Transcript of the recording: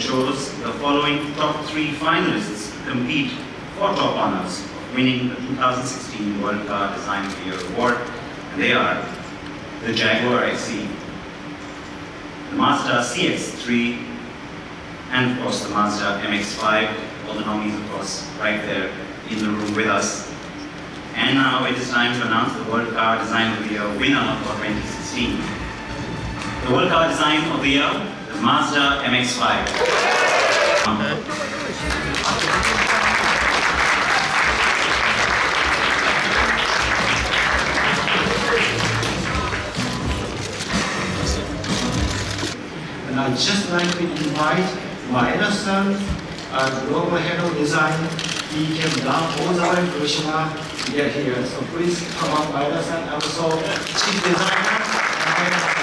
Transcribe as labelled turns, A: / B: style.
A: shows the following top three finalists to compete for top honors winning the 2016 World Car Design of the Year award. And they are the Jaguar XE, the Mazda CX-3, and of course the Mazda MX-5. All the nominees, of course, right there in the room with us. And now it is time to announce the World Car Design of the Year winner for 2016. The World Car Design of the Year, the Mazda MX-5.
B: And I'd just like to invite Maeda-san, uh, Global Head of Design. He came down way to Hiroshima to get here. So please come up, Maeda-san, also Chief Designer